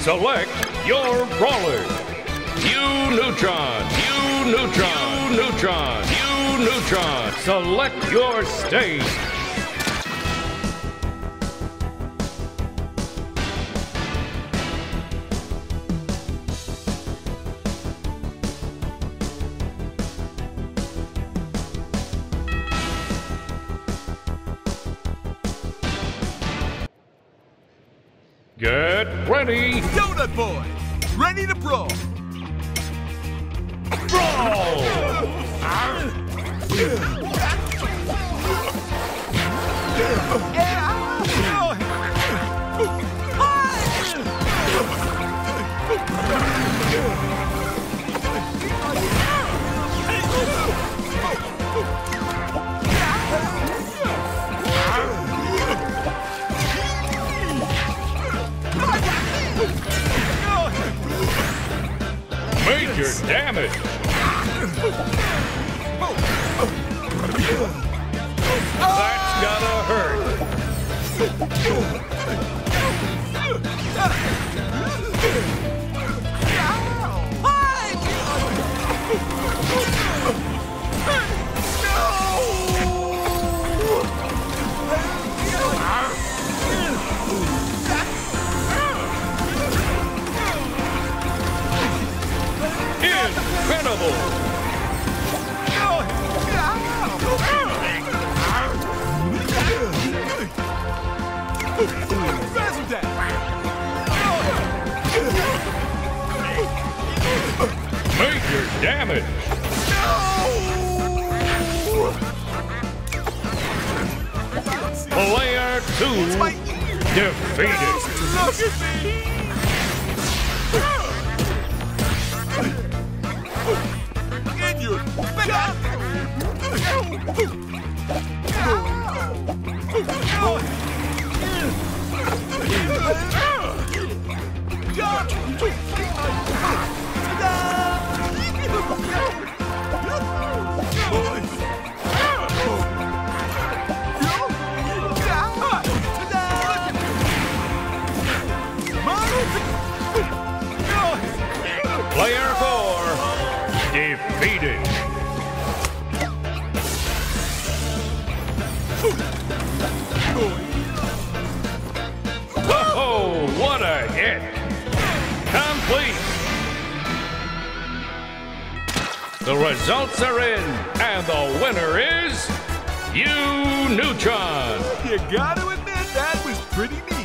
Select your brawler. Hugh Neutron, Hugh Neutron, Hugh Neutron, Hugh Neutron. Select your stage. Get ready, Donut Boy, ready to brawl. brawl! Major damage! Incredible! Major damage! Player two defeated. Player The results are in, and the winner is Hugh, Neutron. You gotta admit, that was pretty neat.